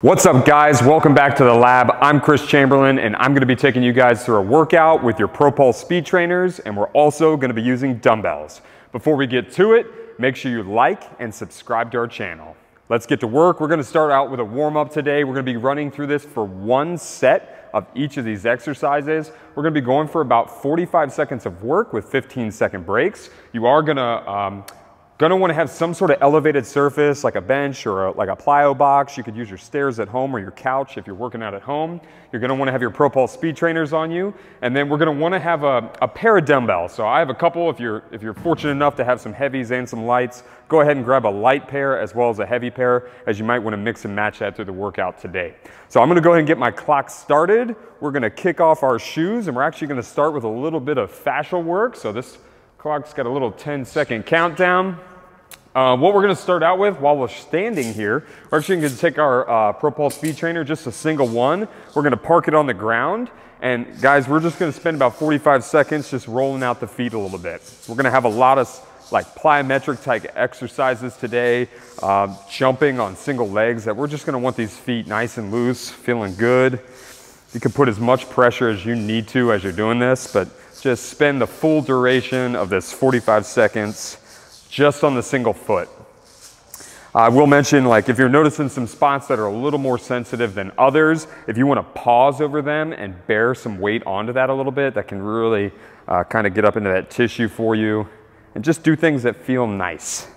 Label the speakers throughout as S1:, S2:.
S1: What's up guys, welcome back to the lab. I'm Chris Chamberlain and I'm gonna be taking you guys through a workout with your ProPulse speed trainers and we're also gonna be using dumbbells. Before we get to it, make sure you like and subscribe to our channel. Let's get to work. We're gonna start out with a warm up today. We're gonna be running through this for one set of each of these exercises. We're gonna be going for about 45 seconds of work with 15 second breaks. You are gonna um, Gonna wanna have some sort of elevated surface like a bench or a, like a plyo box. You could use your stairs at home or your couch if you're working out at home. You're gonna wanna have your ProPulse speed trainers on you. And then we're gonna wanna have a, a pair of dumbbells. So I have a couple, if you're, if you're fortunate enough to have some heavies and some lights, go ahead and grab a light pair as well as a heavy pair as you might wanna mix and match that through the workout today. So I'm gonna go ahead and get my clock started. We're gonna kick off our shoes and we're actually gonna start with a little bit of fascial work. So this clock's got a little 10 second countdown. Uh, what we're going to start out with while we're standing here, we're actually going to take our uh, ProPulse speed trainer, just a single one. We're going to park it on the ground. And guys, we're just going to spend about 45 seconds just rolling out the feet a little bit. We're going to have a lot of like plyometric type exercises today, uh, jumping on single legs that we're just going to want these feet nice and loose, feeling good. You can put as much pressure as you need to as you're doing this, but just spend the full duration of this 45 seconds just on the single foot. I will mention, like, if you're noticing some spots that are a little more sensitive than others, if you want to pause over them and bear some weight onto that a little bit, that can really uh, kind of get up into that tissue for you and just do things that feel nice.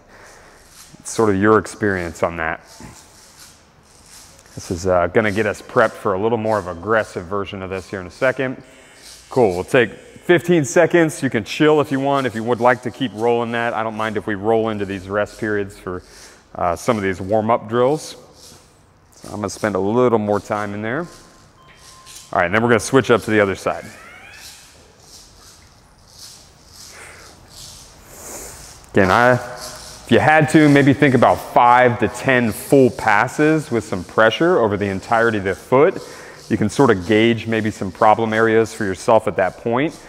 S1: It's sort of your experience on that. This is uh, going to get us prepped for a little more of aggressive version of this here in a second. Cool, we'll take 15 seconds. You can chill if you want. If you would like to keep rolling that, I don't mind if we roll into these rest periods for uh, some of these warm-up drills. So I'm gonna spend a little more time in there. All right, and then we're gonna switch up to the other side. Again, I, if you had to, maybe think about five to 10 full passes with some pressure over the entirety of the foot. You can sort of gauge maybe some problem areas for yourself at that point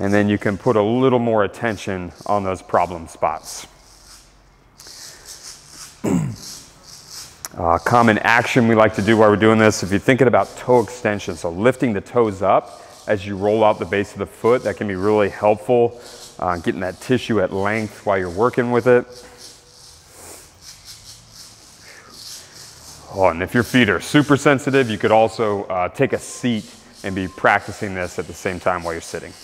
S1: and then you can put a little more attention on those problem spots. uh, common action we like to do while we're doing this, if you're thinking about toe extension, so lifting the toes up as you roll out the base of the foot, that can be really helpful, uh, getting that tissue at length while you're working with it. Oh, and if your feet are super sensitive, you could also uh, take a seat and be practicing this at the same time while you're sitting.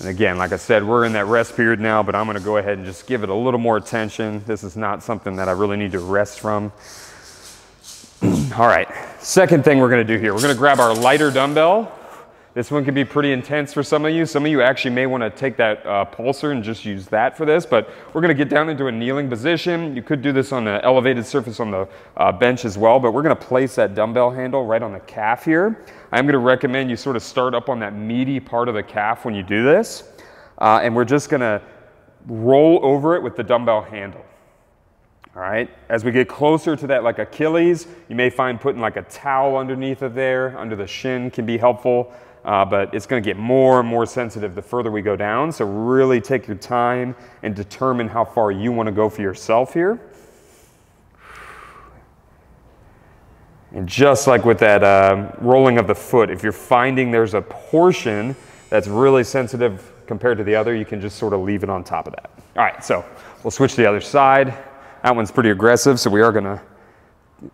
S1: And again, like I said, we're in that rest period now, but I'm gonna go ahead and just give it a little more attention. This is not something that I really need to rest from. All right, second thing we're gonna do here, we're gonna grab our lighter dumbbell. This one can be pretty intense for some of you. Some of you actually may wanna take that uh, pulser and just use that for this, but we're gonna get down into a kneeling position. You could do this on an elevated surface on the uh, bench as well, but we're gonna place that dumbbell handle right on the calf here. I'm gonna recommend you sort of start up on that meaty part of the calf when you do this. Uh, and we're just gonna roll over it with the dumbbell handle. All right, as we get closer to that like Achilles, you may find putting like a towel underneath of there, under the shin can be helpful, uh, but it's gonna get more and more sensitive the further we go down. So really take your time and determine how far you wanna go for yourself here. And just like with that uh, rolling of the foot, if you're finding there's a portion that's really sensitive compared to the other, you can just sort of leave it on top of that. All right, so we'll switch to the other side. That one's pretty aggressive, so we are gonna,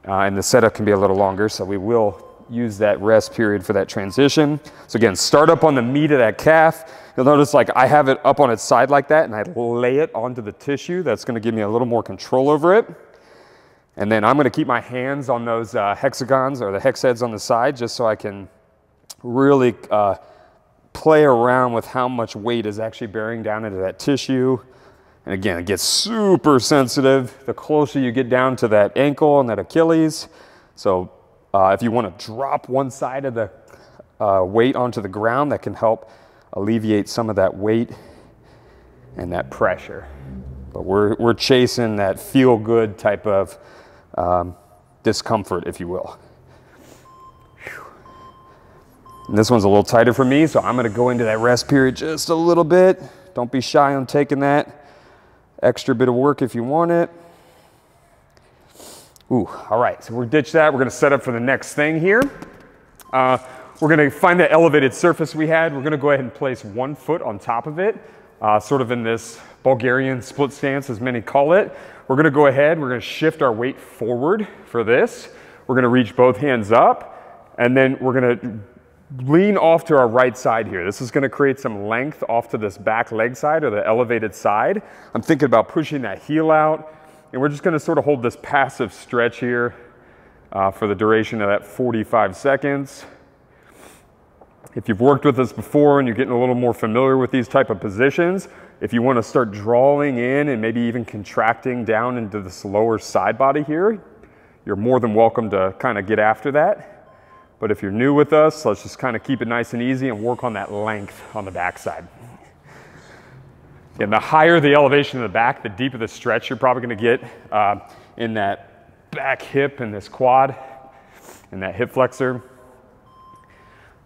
S1: uh, and the setup can be a little longer, so we will use that rest period for that transition. So again, start up on the meat of that calf. You'll notice like I have it up on its side like that and I lay it onto the tissue. That's gonna give me a little more control over it. And then I'm gonna keep my hands on those uh, hexagons or the hex heads on the side just so I can really uh, play around with how much weight is actually bearing down into that tissue. And again, it gets super sensitive the closer you get down to that ankle and that Achilles. So uh, if you wanna drop one side of the uh, weight onto the ground, that can help alleviate some of that weight and that pressure. But we're, we're chasing that feel good type of um, discomfort, if you will. And this one's a little tighter for me, so I'm gonna go into that rest period just a little bit. Don't be shy on taking that extra bit of work if you want it. Ooh, all right, so we're ditch that. We're gonna set up for the next thing here. Uh, we're gonna find that elevated surface we had. We're gonna go ahead and place one foot on top of it, uh, sort of in this Bulgarian split stance, as many call it. We're gonna go ahead, we're gonna shift our weight forward for this. We're gonna reach both hands up, and then we're gonna lean off to our right side here. This is gonna create some length off to this back leg side or the elevated side. I'm thinking about pushing that heel out, and we're just gonna sort of hold this passive stretch here uh, for the duration of that 45 seconds. If you've worked with us before and you're getting a little more familiar with these type of positions, if you wanna start drawing in and maybe even contracting down into this lower side body here, you're more than welcome to kind of get after that. But if you're new with us, let's just kind of keep it nice and easy and work on that length on the backside. And the higher the elevation of the back, the deeper the stretch you're probably gonna get uh, in that back hip and this quad and that hip flexor.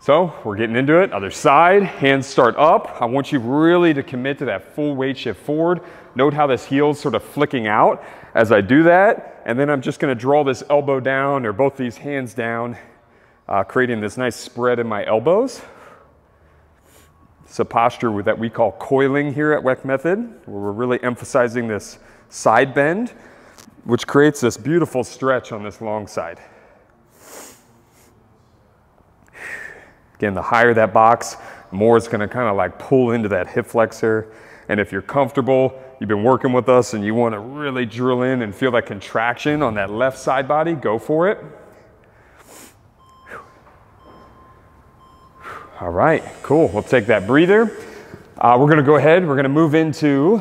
S1: So we're getting into it. Other side, hands start up. I want you really to commit to that full weight shift forward. Note how this heel's sort of flicking out as I do that. And then I'm just gonna draw this elbow down or both these hands down, uh, creating this nice spread in my elbows. It's a posture that we call coiling here at WeckMethod, where we're really emphasizing this side bend, which creates this beautiful stretch on this long side. Again, the higher that box, more it's gonna kind of like pull into that hip flexor. And if you're comfortable, you've been working with us and you wanna really drill in and feel that contraction on that left side body, go for it. All right, cool. We'll take that breather. Uh, we're gonna go ahead, we're gonna move into,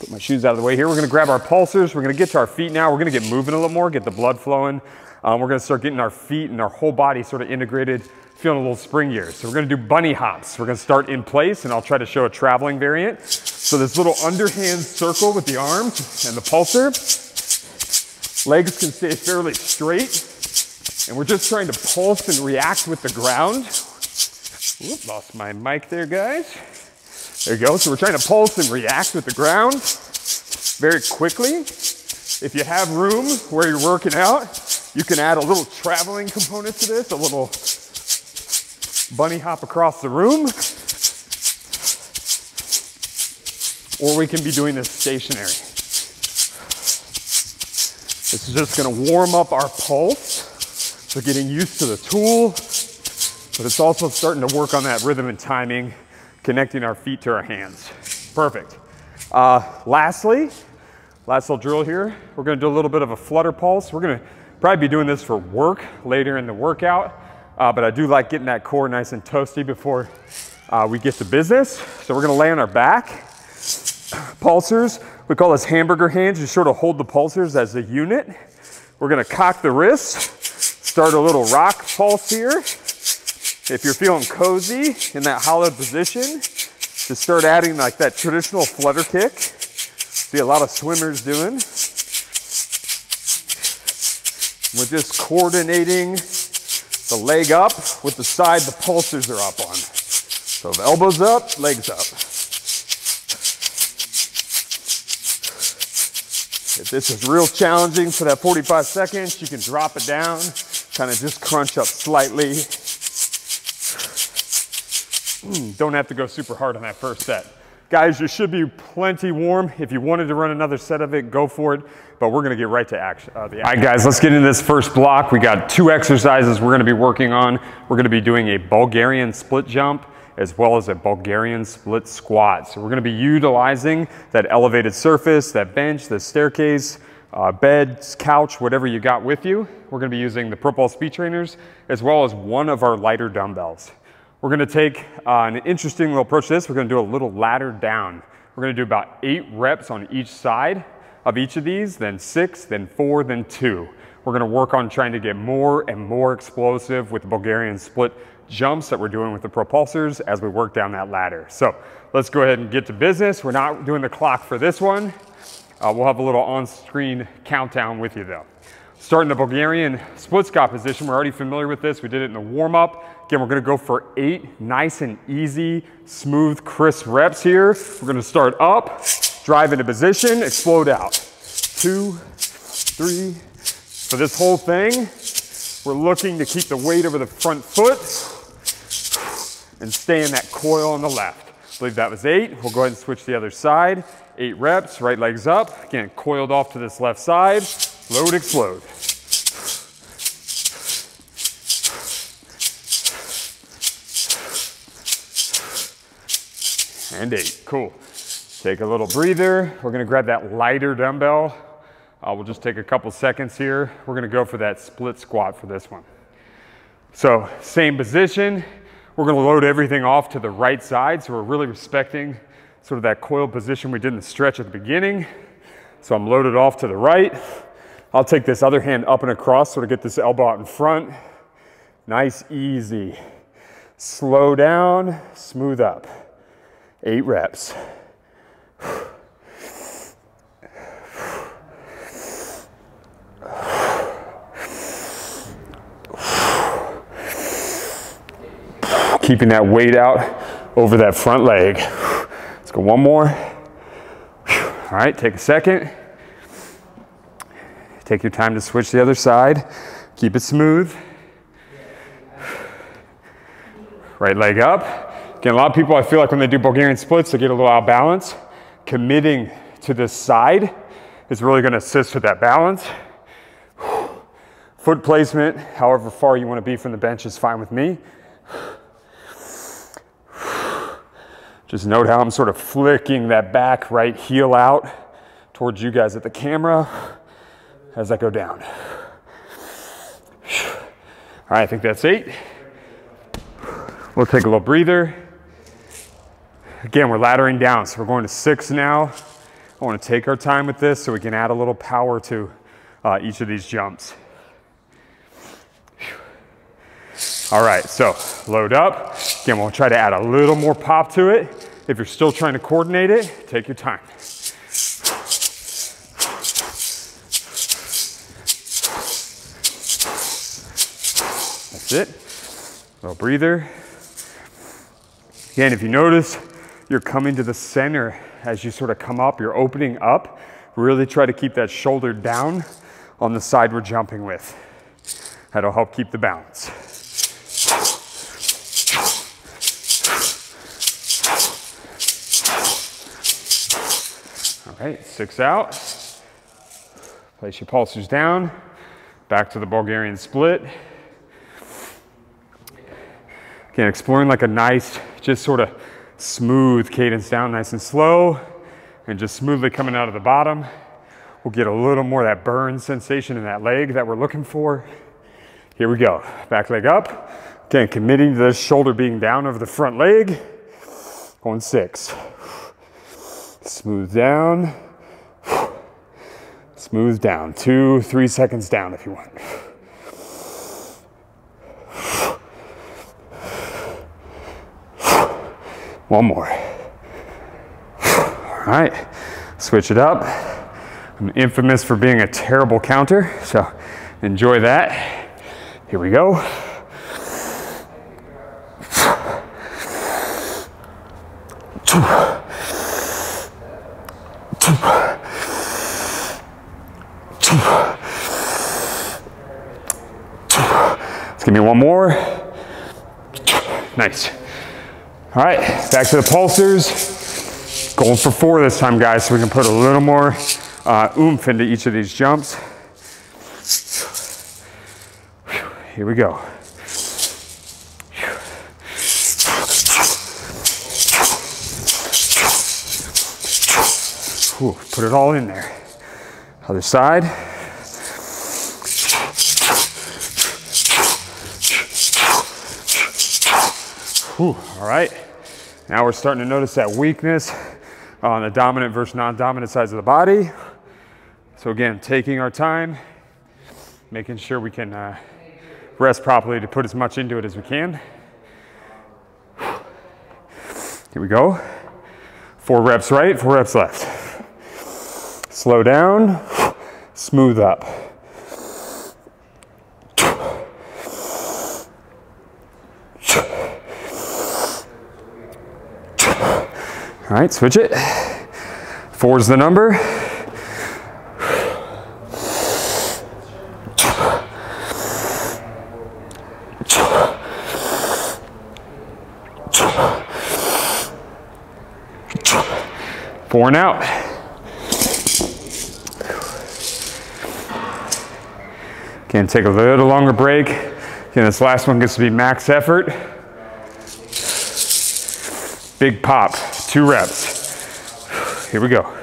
S1: put my shoes out of the way here. We're gonna grab our pulsers. We're gonna get to our feet now. We're gonna get moving a little more, get the blood flowing. Um, we're gonna start getting our feet and our whole body sort of integrated, feeling a little springier. So we're gonna do bunny hops. We're gonna start in place and I'll try to show a traveling variant. So this little underhand circle with the arms and the pulser. Legs can stay fairly straight. And we're just trying to pulse and react with the ground. Oop, lost my mic there, guys. There you go. So we're trying to pulse and react with the ground very quickly. If you have room where you're working out, you can add a little traveling component to this, a little bunny hop across the room. Or we can be doing this stationary. This is just gonna warm up our pulse. So getting used to the tool, but it's also starting to work on that rhythm and timing, connecting our feet to our hands. Perfect. Uh, lastly, last little drill here, we're gonna do a little bit of a flutter pulse. We're gonna probably be doing this for work later in the workout, uh, but I do like getting that core nice and toasty before uh, we get to business. So we're gonna lay on our back. Pulsers, we call this hamburger hands. You sort of hold the pulsers as a unit. We're gonna cock the wrists, start a little rock pulse here. If you're feeling cozy in that hollowed position, just start adding like that traditional flutter kick. See a lot of swimmers doing. We're just coordinating the leg up with the side the pulsers are up on. So the elbows up, legs up. If this is real challenging for that 45 seconds, you can drop it down, kind of just crunch up slightly. Mm, don't have to go super hard on that first set. Guys, you should be plenty warm. If you wanted to run another set of it, go for it. But we're gonna get right to action. Uh, All right, guys, let's get into this first block. We got two exercises we're gonna be working on. We're gonna be doing a Bulgarian split jump as well as a Bulgarian split squat. So we're gonna be utilizing that elevated surface, that bench, the staircase, uh, bed, couch, whatever you got with you. We're gonna be using the ProPulse Speed Trainers as well as one of our lighter dumbbells. We're gonna take uh, an interesting little approach to this. We're gonna do a little ladder down. We're gonna do about eight reps on each side of each of these, then six, then four, then two. We're gonna work on trying to get more and more explosive with the Bulgarian split jumps that we're doing with the propulsors as we work down that ladder. So let's go ahead and get to business. We're not doing the clock for this one. Uh, we'll have a little on-screen countdown with you though. Starting the Bulgarian split squat position, we're already familiar with this. We did it in the warm up. Again, we're gonna go for eight nice and easy, smooth, crisp reps here. We're gonna start up, drive into position, explode out. Two, three, For this whole thing, we're looking to keep the weight over the front foot and stay in that coil on the left. I believe that was eight. We'll go ahead and switch the other side. Eight reps, right leg's up. Again, coiled off to this left side. Load, explode. And eight, cool. Take a little breather. We're gonna grab that lighter dumbbell. Uh, we'll just take a couple seconds here. We're gonna go for that split squat for this one. So same position. We're gonna load everything off to the right side. So we're really respecting sort of that coil position we did in the stretch at the beginning. So I'm loaded off to the right. I'll take this other hand up and across, sort of get this elbow out in front. Nice, easy. Slow down, smooth up. Eight reps. Keeping that weight out over that front leg Let's go one more. All right, take a second. Take your time to switch the other side. Keep it smooth. Right leg up. Again, a lot of people, I feel like when they do Bulgarian splits, they get a little out of balance. Committing to this side is really gonna assist with that balance. Foot placement, however far you wanna be from the bench is fine with me. Just note how I'm sort of flicking that back right heel out towards you guys at the camera as I go down. All right, I think that's eight. We'll take a little breather. Again, we're laddering down, so we're going to six now. I want to take our time with this so we can add a little power to uh, each of these jumps. All right, so load up. Again, we'll try to add a little more pop to it. If you're still trying to coordinate it, take your time. That's it. Little breather. Again, if you notice, you're coming to the center as you sort of come up, you're opening up. Really try to keep that shoulder down on the side we're jumping with. That'll help keep the balance. All right, six out. Place your pulsers down. Back to the Bulgarian split. Again, exploring like a nice, just sort of smooth cadence down, nice and slow, and just smoothly coming out of the bottom. We'll get a little more that burn sensation in that leg that we're looking for. Here we go. Back leg up. Again, committing to the shoulder being down over the front leg. Going six. Smooth down. Smooth down. Two, three seconds down if you want. One more. All right, switch it up. I'm infamous for being a terrible counter, so enjoy that. Here we go. Let's give me one more. Nice. All right, back to the pulsers. Going for four this time, guys, so we can put a little more uh, oomph into each of these jumps. Here we go. Put it all in there. Other side. All right. Now we're starting to notice that weakness on the dominant versus non-dominant sides of the body. So again, taking our time, making sure we can uh, rest properly to put as much into it as we can. Here we go. Four reps right, four reps left. Slow down, smooth up. right, switch it. Four's the number. Four and out. Again, take a little longer break. Again, this last one gets to be max effort. Big pop two reps. Here we go. All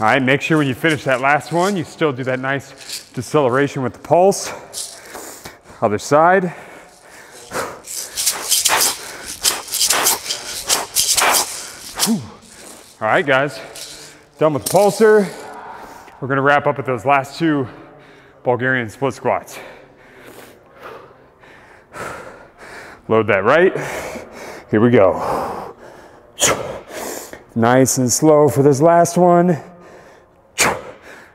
S1: right, make sure when you finish that last one, you still do that nice deceleration with the pulse. Other side. All right, guys, done with the pulser. We're gonna wrap up with those last two Bulgarian split squats. Load that right. Here we go. Nice and slow for this last one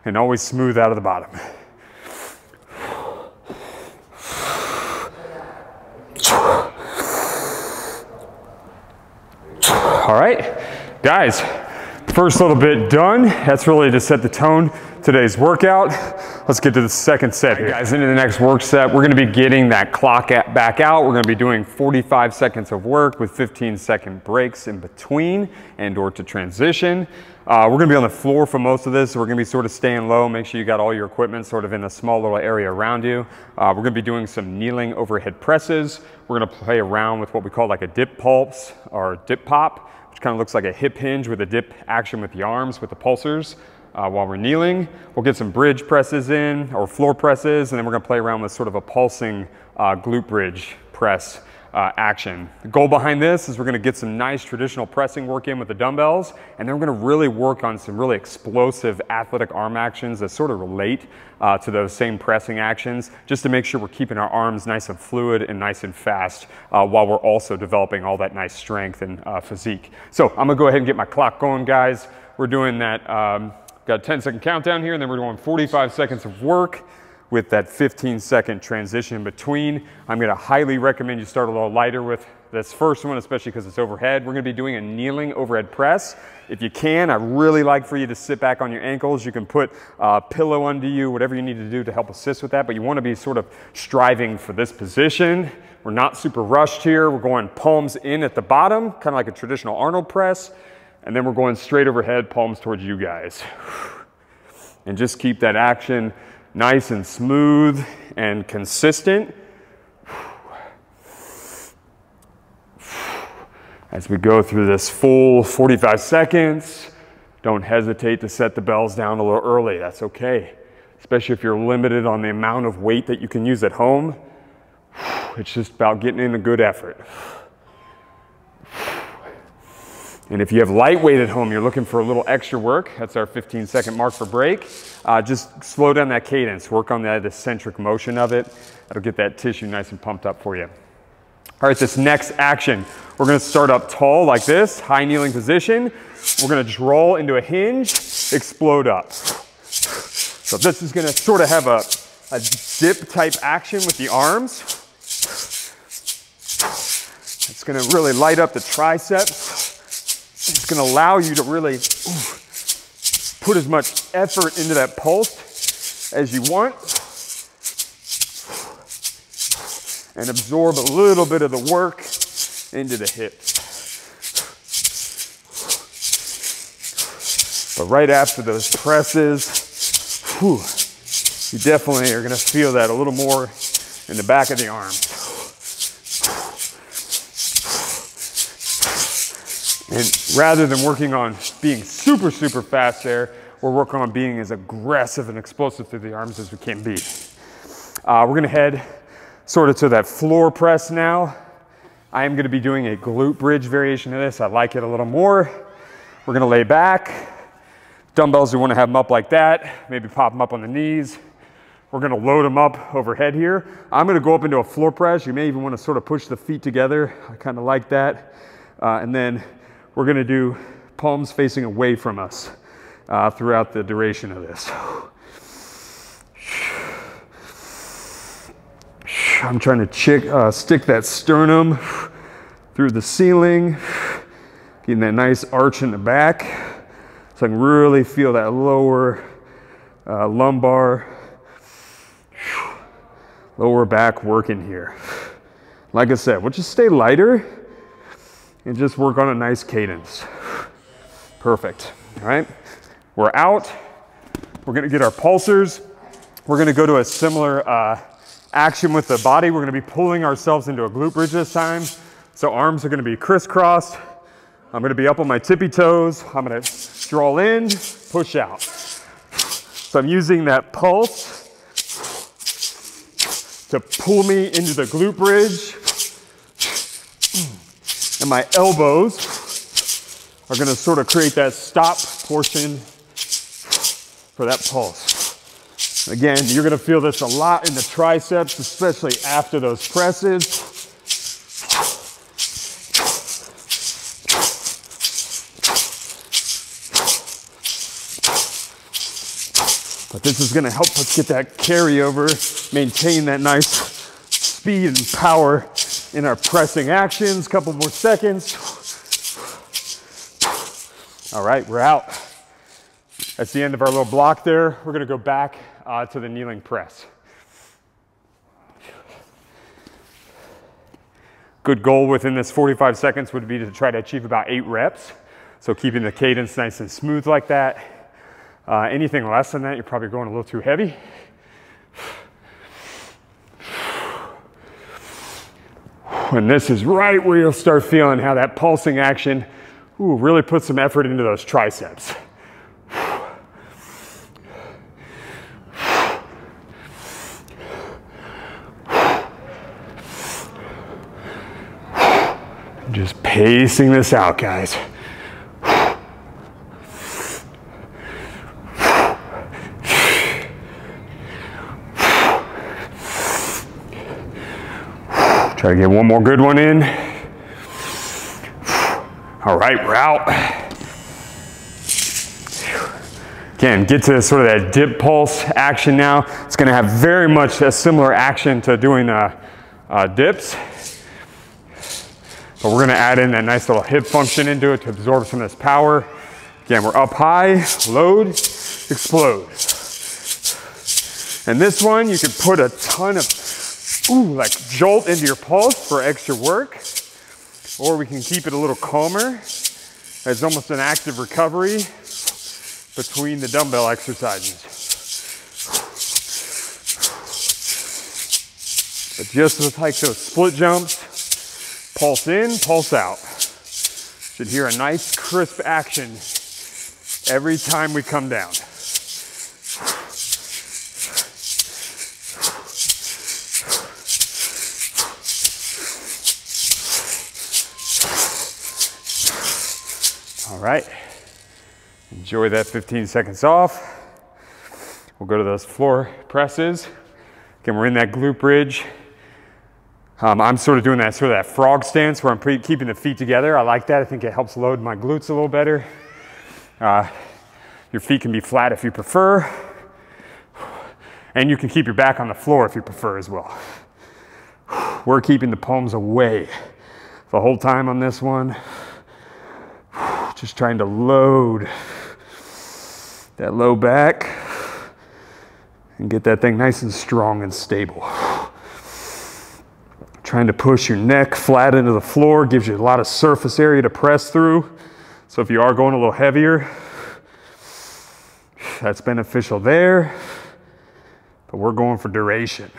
S1: and always smooth out of the bottom. All right, guys, first little bit done. That's really to set the tone today's workout. Let's get to the second set here. Guys, into the next work set, we're gonna be getting that clock back out. We're gonna be doing 45 seconds of work with 15 second breaks in between and or to transition. Uh, we're gonna be on the floor for most of this, so we're gonna be sort of staying low. Make sure you got all your equipment sort of in a small little area around you. Uh, we're gonna be doing some kneeling overhead presses. We're gonna play around with what we call like a dip pulse or dip pop, which kind of looks like a hip hinge with a dip action with the arms with the pulsers. Uh, while we're kneeling. We'll get some bridge presses in or floor presses, and then we're gonna play around with sort of a pulsing uh, glute bridge press uh, action. The goal behind this is we're gonna get some nice traditional pressing work in with the dumbbells, and then we're gonna really work on some really explosive athletic arm actions that sort of relate uh, to those same pressing actions, just to make sure we're keeping our arms nice and fluid and nice and fast uh, while we're also developing all that nice strength and uh, physique. So I'm gonna go ahead and get my clock going, guys. We're doing that, um, got a 10 second countdown here, and then we're doing 45 seconds of work with that 15 second transition between. I'm gonna highly recommend you start a little lighter with this first one, especially because it's overhead. We're gonna be doing a kneeling overhead press. If you can, I really like for you to sit back on your ankles. You can put a pillow under you, whatever you need to do to help assist with that, but you wanna be sort of striving for this position. We're not super rushed here. We're going palms in at the bottom, kind of like a traditional Arnold press. And then we're going straight overhead, palms towards you guys. And just keep that action nice and smooth and consistent. As we go through this full 45 seconds, don't hesitate to set the bells down a little early. That's okay, especially if you're limited on the amount of weight that you can use at home. It's just about getting in a good effort. And if you have lightweight at home, you're looking for a little extra work, that's our 15 second mark for break. Uh, just slow down that cadence, work on that eccentric motion of it. That'll get that tissue nice and pumped up for you. All right, this next action, we're gonna start up tall like this, high kneeling position. We're gonna draw into a hinge, explode up. So this is gonna sort of have a, a dip type action with the arms. It's gonna really light up the triceps. It's gonna allow you to really ooh, put as much effort into that pulse as you want and absorb a little bit of the work into the hips. But right after those presses, whew, you definitely are gonna feel that a little more in the back of the arm. And rather than working on being super, super fast there, we're working on being as aggressive and explosive through the arms as we can be. Uh, we're gonna head sort of to that floor press now. I am gonna be doing a glute bridge variation of this. I like it a little more. We're gonna lay back. Dumbbells, we wanna have them up like that. Maybe pop them up on the knees. We're gonna load them up overhead here. I'm gonna go up into a floor press. You may even wanna sort of push the feet together. I kinda like that. Uh, and then we're gonna do palms facing away from us uh, throughout the duration of this. I'm trying to chick, uh, stick that sternum through the ceiling, getting that nice arch in the back so I can really feel that lower uh, lumbar, lower back working here. Like I said, we'll just stay lighter and just work on a nice cadence. Perfect, all right? We're out. We're gonna get our pulsers. We're gonna go to a similar uh, action with the body. We're gonna be pulling ourselves into a glute bridge this time. So arms are gonna be crisscrossed. I'm gonna be up on my tippy toes. I'm gonna draw in, push out. So I'm using that pulse to pull me into the glute bridge. And my elbows are gonna sort of create that stop portion for that pulse. Again, you're gonna feel this a lot in the triceps, especially after those presses. But this is gonna help us get that carryover, maintain that nice speed and power in our pressing actions. Couple more seconds. All right, we're out. That's the end of our little block there. We're gonna go back uh, to the kneeling press. Good goal within this 45 seconds would be to try to achieve about eight reps. So keeping the cadence nice and smooth like that. Uh, anything less than that, you're probably going a little too heavy. And this is right where you'll start feeling how that pulsing action ooh, really puts some effort into those triceps. Just pacing this out, guys. Try to get one more good one in. All right, we're out. Again, get to sort of that dip pulse action now. It's gonna have very much a similar action to doing uh, uh, dips. But we're gonna add in that nice little hip function into it to absorb some of this power. Again, we're up high, load, explode. And this one, you can put a ton of ooh, like jolt into your pulse for extra work. Or we can keep it a little calmer as almost an active recovery between the dumbbell exercises. But just with like those split jumps, pulse in, pulse out. Should hear a nice crisp action every time we come down. All right, enjoy that 15 seconds off. We'll go to those floor presses. Again, we're in that glute bridge. Um, I'm sort of doing that sort of that frog stance where I'm keeping the feet together. I like that. I think it helps load my glutes a little better. Uh, your feet can be flat if you prefer. And you can keep your back on the floor if you prefer as well. We're keeping the palms away the whole time on this one. Just trying to load that low back and get that thing nice and strong and stable. Trying to push your neck flat into the floor gives you a lot of surface area to press through. So if you are going a little heavier, that's beneficial there. But we're going for duration.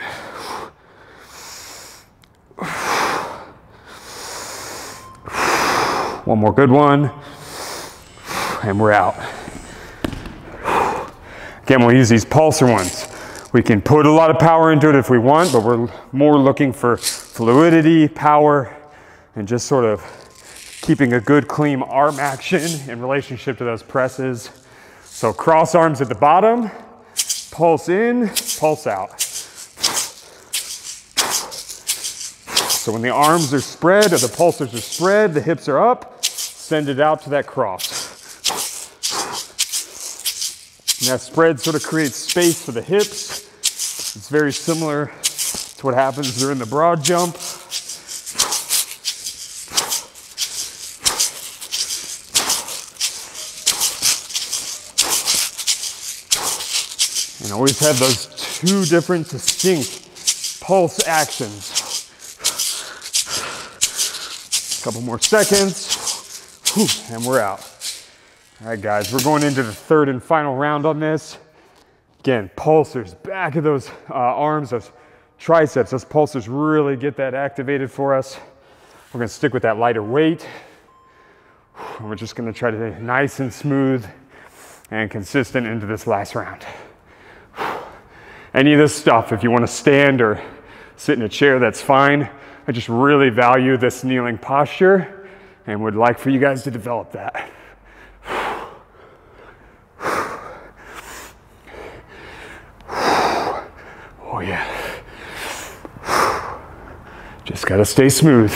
S1: One more good one and we're out. Again, we'll use these pulser ones. We can put a lot of power into it if we want, but we're more looking for fluidity, power, and just sort of keeping a good clean arm action in relationship to those presses. So cross arms at the bottom, pulse in, pulse out. So when the arms are spread or the pulsers are spread, the hips are up, send it out to that cross. And that spread sort of creates space for the hips. It's very similar to what happens during the broad jump. And always have those two different distinct pulse actions. A Couple more seconds. And we're out. All right, guys, we're going into the third and final round on this. Again, pulsers, back of those uh, arms, those triceps, those pulsers really get that activated for us. We're gonna stick with that lighter weight. And we're just gonna try to be nice and smooth and consistent into this last round. Any of this stuff, if you wanna stand or sit in a chair, that's fine. I just really value this kneeling posture and would like for you guys to develop that. Oh yeah. Just gotta stay smooth.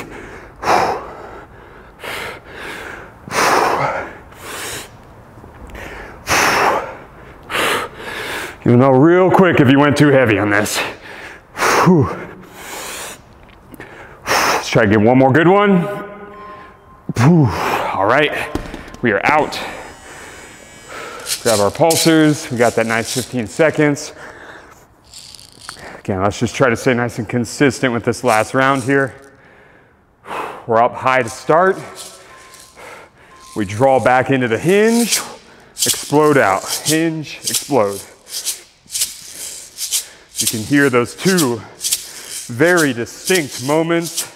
S1: You'll know real quick if you went too heavy on this. Let's try to get one more good one. All right, we are out. Grab our pulsers. We got that nice 15 seconds. Again, let's just try to stay nice and consistent with this last round here. We're up high to start. We draw back into the hinge, explode out. Hinge, explode. You can hear those two very distinct moments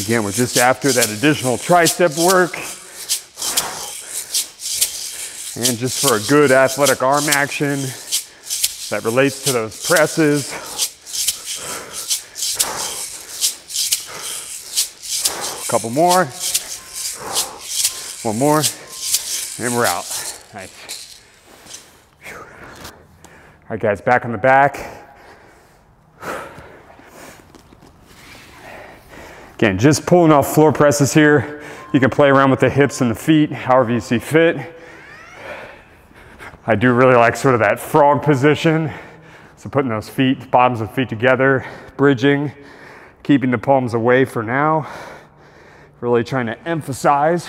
S1: Again, we're just after that additional tricep work. And just for a good athletic arm action that relates to those presses. A couple more. One more. And we're out. Nice. All right, guys, back on the back. Again, just pulling off floor presses here. You can play around with the hips and the feet, however you see fit. I do really like sort of that frog position. So putting those feet, bottoms of feet together, bridging, keeping the palms away for now. Really trying to emphasize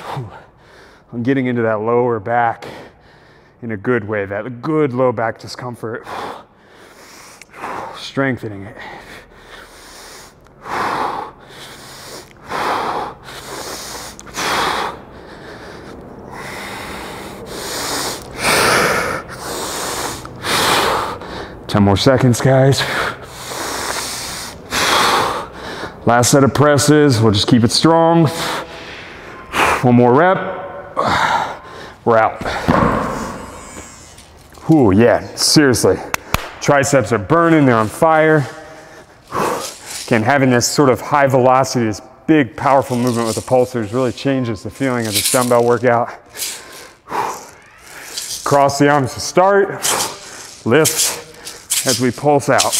S1: on getting into that lower back in a good way, that good low back discomfort. Strengthening it. 10 more seconds, guys. Last set of presses, we'll just keep it strong. One more rep. We're out. Ooh, yeah, seriously. Triceps are burning, they're on fire. Again, having this sort of high velocity, this big, powerful movement with the pulsers really changes the feeling of this dumbbell workout. Cross the arms to start, lift, as we pulse out.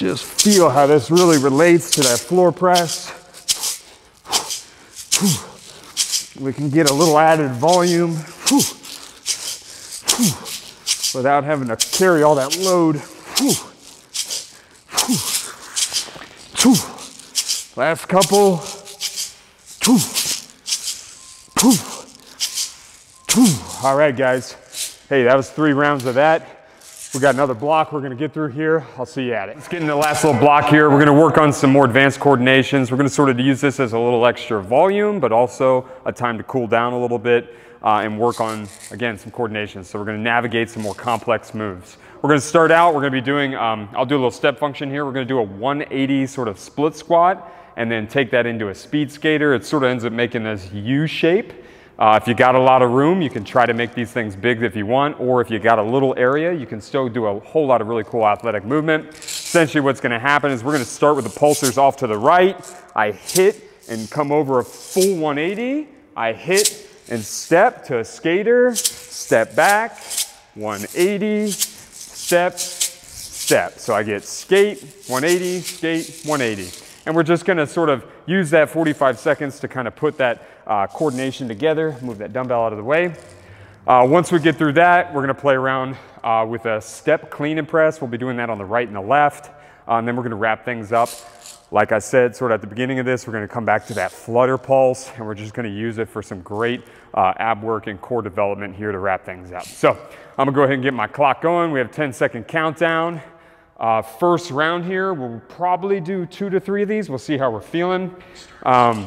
S1: just feel how this really relates to that floor press. We can get a little added volume without having to carry all that load. Two. Last couple. Two. Two. Two. All right, guys. Hey, that was three rounds of that. We got another block we're gonna get through here. I'll see you at it. Let's get into the last little block here. We're gonna work on some more advanced coordinations. We're gonna sort of use this as a little extra volume, but also a time to cool down a little bit uh, and work on, again, some coordination. So we're gonna navigate some more complex moves. We're gonna start out, we're gonna be doing, um, I'll do a little step function here. We're gonna do a 180 sort of split squat and then take that into a speed skater. It sort of ends up making this U shape. Uh, if you got a lot of room, you can try to make these things big if you want, or if you got a little area, you can still do a whole lot of really cool athletic movement. Essentially what's gonna happen is we're gonna start with the pulsers off to the right. I hit and come over a full 180. I hit and step to a skater, step back, 180, step, step. So I get skate, 180, skate, 180. And we're just gonna sort of use that 45 seconds to kind of put that uh, coordination together, move that dumbbell out of the way. Uh, once we get through that, we're gonna play around uh, with a step clean and press. We'll be doing that on the right and the left. Uh, and then we're gonna wrap things up. Like I said, sort of at the beginning of this, we're gonna come back to that flutter pulse and we're just gonna use it for some great uh, ab work and core development here to wrap things up. So I'm gonna go ahead and get my clock going. We have 10 second countdown. Uh, first round here, we'll probably do two to three of these. We'll see how we're feeling. Um,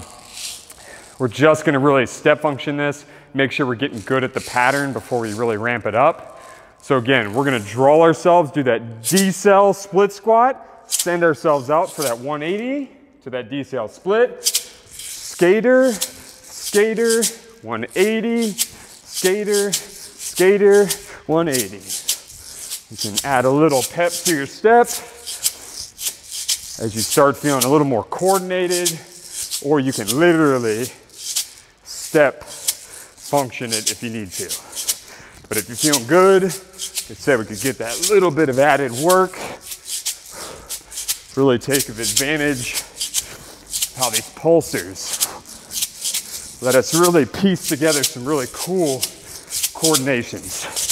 S1: we're just gonna really step function this, make sure we're getting good at the pattern before we really ramp it up. So again, we're gonna draw ourselves, do that decel split squat, send ourselves out for that 180 to that decel split. Skater, skater, 180, skater, skater, 180. You can add a little pep to your step as you start feeling a little more coordinated, or you can literally step function it if you need to. But if you're feeling good, like I said, we could get that little bit of added work, really take advantage of how these pulsers let us really piece together some really cool coordinations.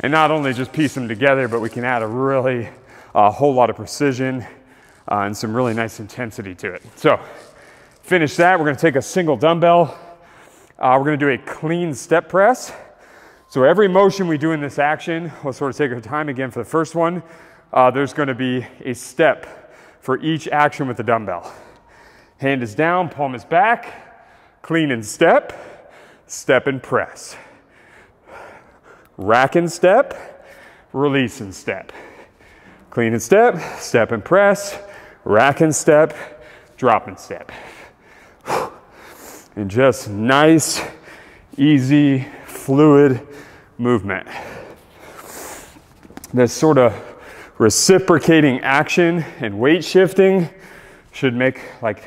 S1: and not only just piece them together, but we can add a really a whole lot of precision uh, and some really nice intensity to it. So finish that. We're gonna take a single dumbbell. Uh, we're gonna do a clean step press. So every motion we do in this action, we'll sort of take our time again for the first one. Uh, there's gonna be a step for each action with the dumbbell. Hand is down, palm is back, clean and step, step and press. Rack and step, release and step. Clean and step, step and press, rack and step, drop and step. And just nice, easy, fluid movement. This sort of reciprocating action and weight shifting should make like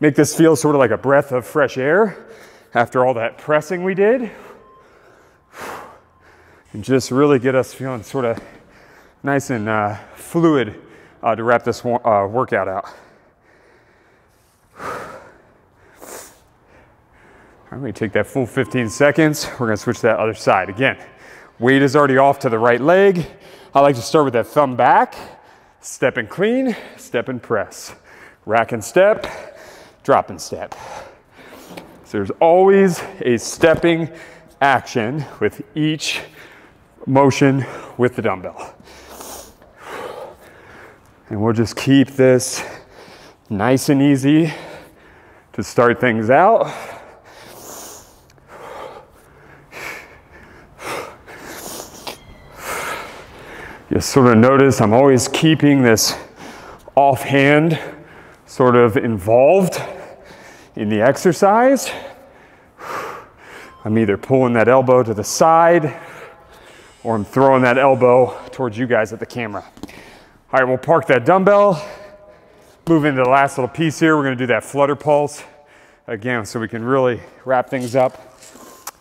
S1: make this feel sort of like a breath of fresh air after all that pressing we did and just really get us feeling sort of nice and uh, fluid uh, to wrap this uh, workout out. Right, we take that full 15 seconds. We're gonna switch to that other side. Again, weight is already off to the right leg. I like to start with that thumb back, step and clean, step and press. Rack and step, drop and step. So there's always a stepping action with each motion with the dumbbell. And we'll just keep this nice and easy to start things out. You sort of notice I'm always keeping this offhand sort of involved in the exercise. I'm either pulling that elbow to the side or I'm throwing that elbow towards you guys at the camera. All right, we'll park that dumbbell, move into the last little piece here. We're gonna do that flutter pulse again so we can really wrap things up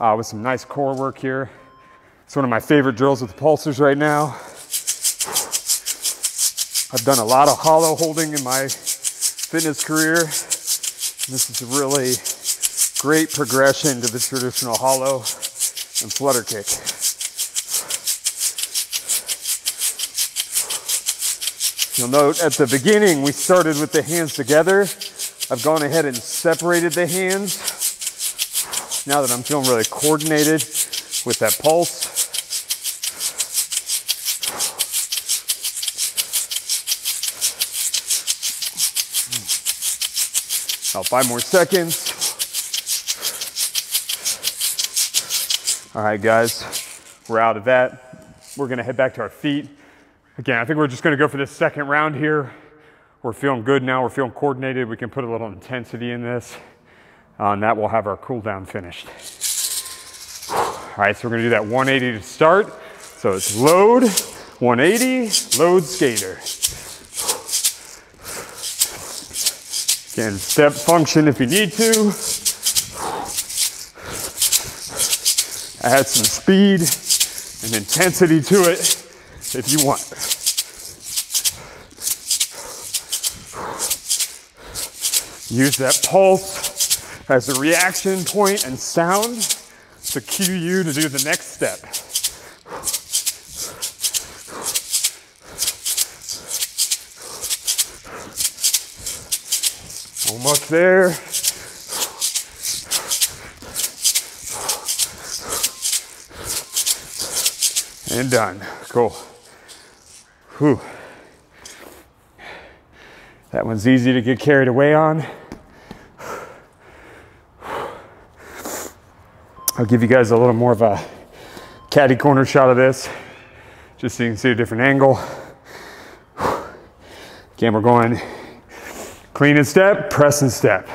S1: uh, with some nice core work here. It's one of my favorite drills with the pulsers right now. I've done a lot of hollow holding in my fitness career. This is a really great progression to the traditional hollow and flutter kick. You'll note at the beginning, we started with the hands together. I've gone ahead and separated the hands. Now that I'm feeling really coordinated with that pulse. About five more seconds. All right, guys, we're out of that. We're gonna head back to our feet. Again, I think we're just gonna go for this second round here. We're feeling good now, we're feeling coordinated. We can put a little intensity in this. Uh, and that will have our cool down finished. All right, so we're gonna do that 180 to start. So it's load, 180, load skater. Again, step function if you need to. Add some speed and intensity to it if you want. Use that pulse as a reaction point and sound to cue you to do the next step. Almost there. And done. Cool. Whew. That one's easy to get carried away on. I'll give you guys a little more of a caddy corner shot of this, just so you can see a different angle. Again, we're going clean and step, press and step,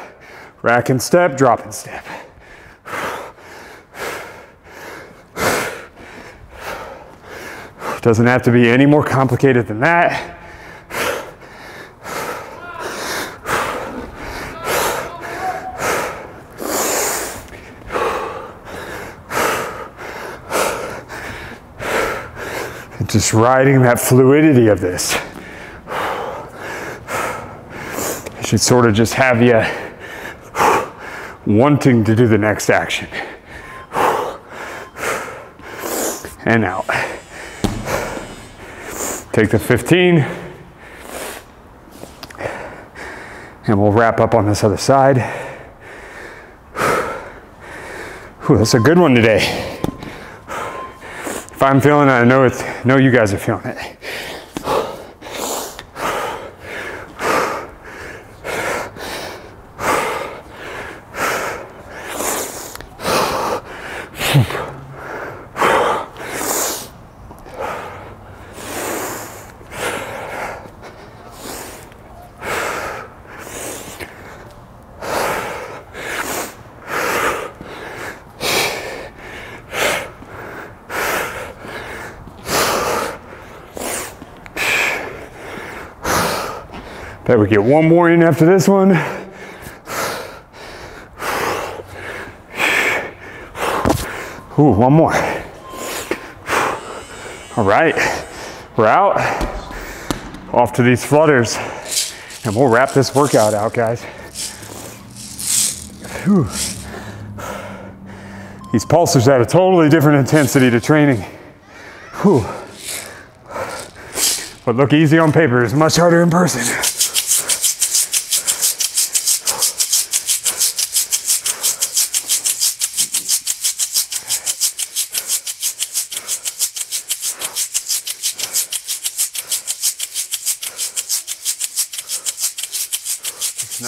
S1: rack and step, drop and step. Doesn't have to be any more complicated than that. Just riding that fluidity of this. It should sort of just have you wanting to do the next action. And out. Take the 15. And we'll wrap up on this other side. Whew, that's a good one today. If I'm feeling it, I know it's know you guys are feeling it. We get one more in after this one. Ooh, one more. All right, we're out. Off to these flutters. And we'll wrap this workout out, guys. Whew. These pulsers add a totally different intensity to training. Whew. But look easy on paper, it's much harder in person.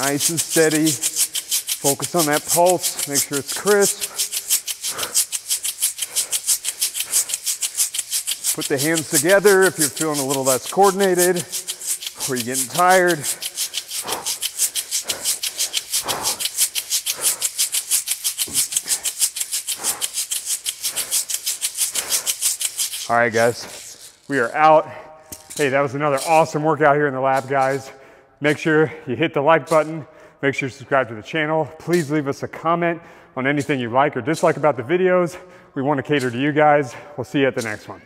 S1: Nice and steady. Focus on that pulse, make sure it's crisp. Put the hands together if you're feeling a little less coordinated or you're getting tired. All right, guys, we are out. Hey, that was another awesome workout here in the lab, guys. Make sure you hit the like button. Make sure you subscribe to the channel. Please leave us a comment on anything you like or dislike about the videos. We want to cater to you guys. We'll see you at the next one.